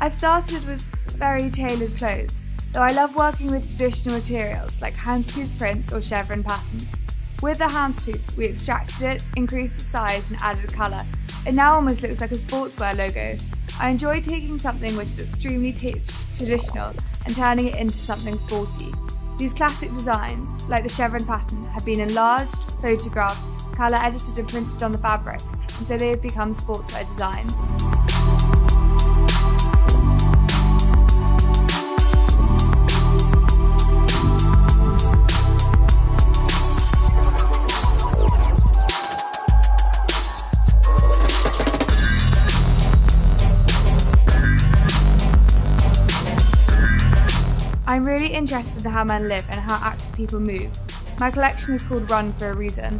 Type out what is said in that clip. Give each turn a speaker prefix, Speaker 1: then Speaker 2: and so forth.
Speaker 1: I've started with very tailored clothes, though I love working with traditional materials like houndstooth prints or chevron patterns. With the houndstooth, we extracted it, increased the size, and added colour. It now almost looks like a sportswear logo. I enjoy taking something which is extremely traditional and turning it into something sporty. These classic designs, like the chevron pattern, have been enlarged, photographed, colour edited and printed on the fabric, and so they have become sportswear designs. I'm really interested in how men live and how active people move. My collection is called Run for a reason.